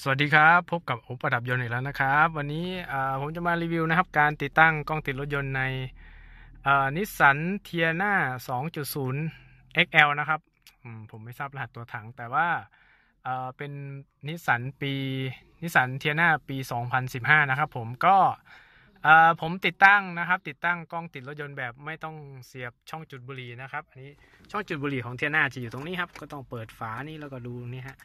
สวัสดีครับ พบกับโอประดับยนต์อีกแล้วนะครับ วันนี้ผมจะมารีวิวนะครับ การติดตั้งกล้องติดรถยนต์ในนิสสันเทียนา2.0 XL นะครับผมไม่ทราบรหัสตัวถัง แต่ว่าเป็นนิสสันปีนิสสันเทียนาปี 2015 นะครับผมก็ผมติดตั้งนะครับ ติดตั้งกล้องติดรถยนต์แบบไม่ต้องเสียบช่องจุดบุหรี่นะครับอันนี้ช่องจุดบุหรี่ของเทียนาจะอยู่ตรงนี้ครับ ก็ต้องเปิดฝานี่แล้วก็ดูนี่ฮะ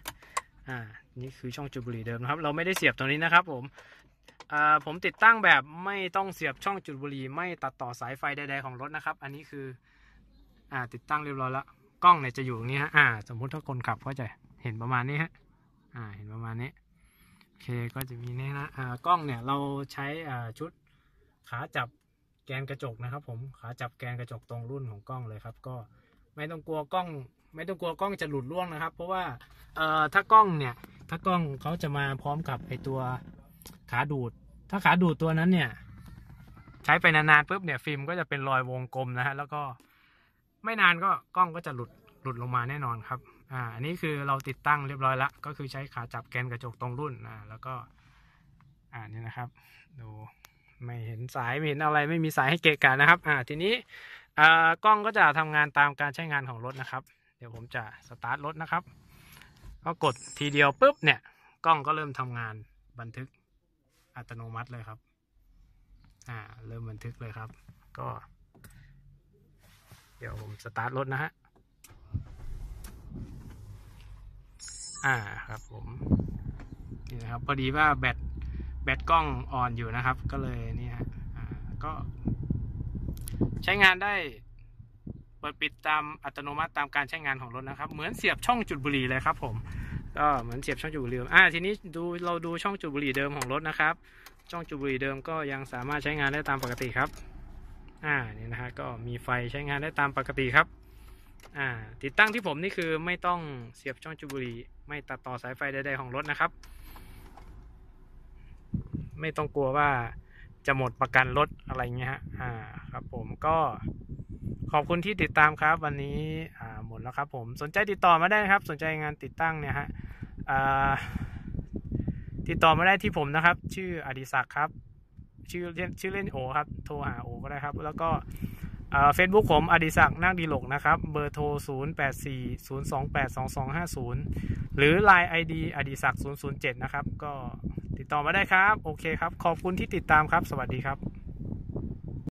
อ่านี่คือช่องจุดบุหรี่เดิมนะครับ เราไม่ได้เสียบตรงนี้นะครับ ผมอ่าผมติดตั้งแบบไม่ต้องเสียบช่องจุดบุหรี่ไม่ตัดต่อสายไฟใดๆของรถนะครับ อันนี้คืออ่าติดตั้งเรียบร้อยแล้วกล้องเนี่ยจะอยู่ตรงนี้ฮะอ่า สมมุติถ้าคนขับก็จะเห็นประมาณนี้ฮะอ่าเห็นประมาณนี้โอเคก็จะมีนี่นะอ่ากล้องเนี่ยเราใช้อ่าชุดขาจับแกนกระจกนะครับ ผมขาจับแกนกระจกตรงรุ่นของกล้องเลยครับ ก็ ไม่ต้องกลัวกล้อง ไม่ต้องกลัวกล้องจะหลุดร่วงนะครับ เพราะว่าเอ่อถ้ากล้องเนี่ย ถ้ากล้องเขาจะมาพร้อมกับไอตัวขาดูด ถ้าขาดูดตัวนั้นเนี่ย ใช้ไปนานๆปุ๊บเนี่ยฟิล์มก็จะเป็นรอยวงกลมนะฮะแล้วก็ไม่นานก็กล้องก็จะหลุดหลุดลงมาแน่นอนครับอ่าอันนี้คือเราติดตั้งเรียบร้อยแล้วก็คือใช้ขาจับแกนกระจกตรงรุ่นอ่าแล้วก็อ่านี่นะครับ ดูไม่เห็นสายไม่เห็นอะไรไม่มีสายให้เกะกะนะครับ อ่าทีนี้ อ่ากล้องก็จะทำงานตามการใช้งานของรถนะครับ เดี๋ยวผมจะสตาร์ทรถนะครับ ก็กดทีเดียวปุ๊บเนี่ย กล้องก็เริ่มทำงานบันทึกอัตโนมัติเลยครับ อ่า เริ่มบันทึกเลยครับ ก็ เดี๋ยวผมสตาร์ทรถนะฮะ อ่าครับผม นี่นะครับ พอดีว่าแบตแบตกล้องอ่อนอยู่นะครับ ก็เลยนี่ฮะ อ่า ก็ ใช้งานได้เปิดปิดตามอัตโนมัติตามการใช้งานของรถนะครับ เหมือนเสียบช่องจุดบุหรี่เลยครับผมก็เหมือนเสียบช่องจุดบุหรี่อ่าทีนี้ดูเราดูช่องจุดบุหรี่เดิมของรถนะครับ ช่องจุดบุหรี่เดิมก็ยังสามารถใช้งานได้ตามปกติครับอ่านี่นะฮะก็มีไฟใช้งานได้ตามปกติครับอ่าติดตั้งที่ผมนี่คือไม่ต้องเสียบช่องจุดบุหรี่ไม่ตัดต่อสายไฟใดๆของรถนะครับ ไม่ต้องกลัวว่า จะหมดประกันรถอะไรเงี้ยฮะอ่าครับผมก็ขอบคุณที่ติดตามครับ วันนี้อ่าหมดแล้วครับผมสนใจติดต่อมาได้นะครับ สนใจงานติดตั้งเนี่ยฮะอ่าติดต่อมาได้ที่ผมนะครับ ชื่ออดิศักดิ์ครับ ชื่อเล่นชื่อเล่นโอครับโทรหาโอก็ได้ครับ แล้วก็เฟซบุ๊กผมอดิศักดิ์นักดีหลกนะครับ เบอร์โทร 0 8 4 0 2 8 2 2 5 0 หรือ Line ID อดิศักดิ์007 นะครับ ก็ ติดต่อมาได้ครับ โอเคครับ ขอบคุณที่ติดตามครับ สวัสดีครับ